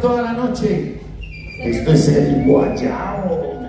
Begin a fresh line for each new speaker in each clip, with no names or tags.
toda la noche. Esto es el Guayao.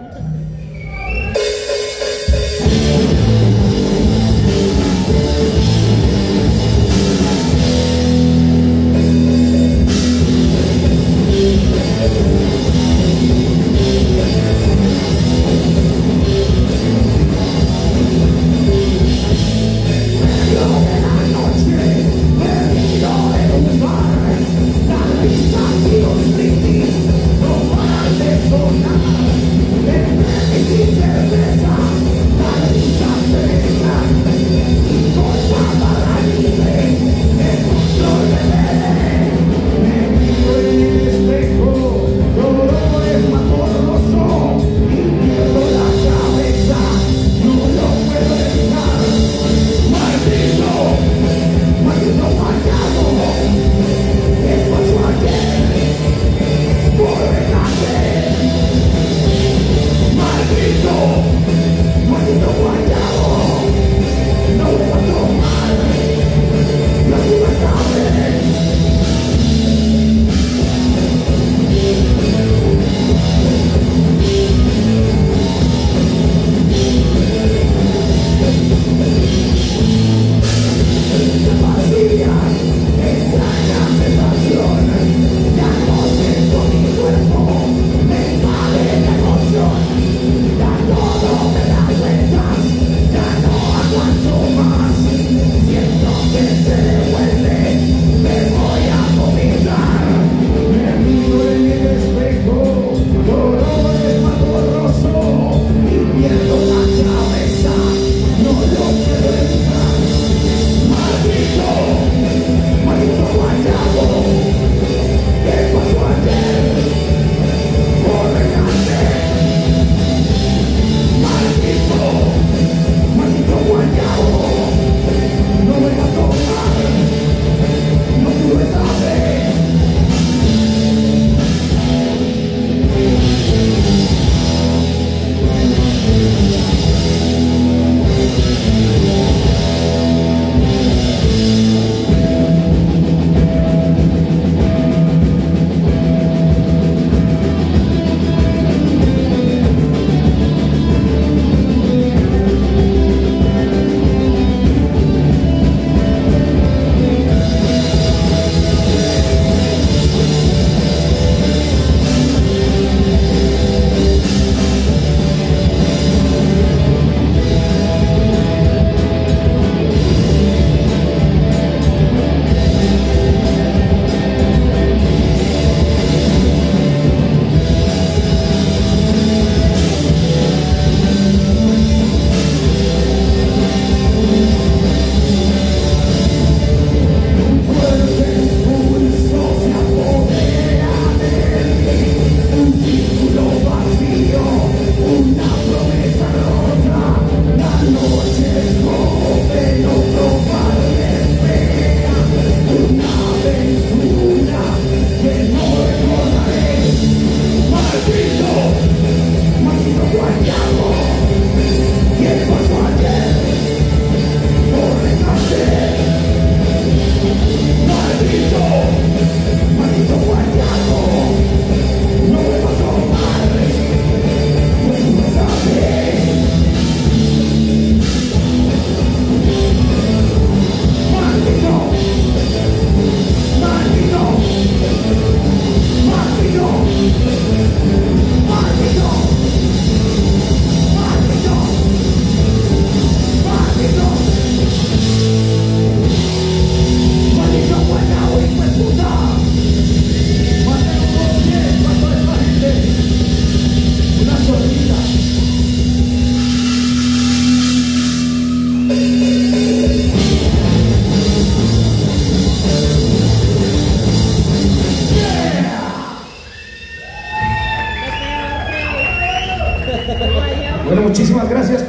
Muchísimas gracias.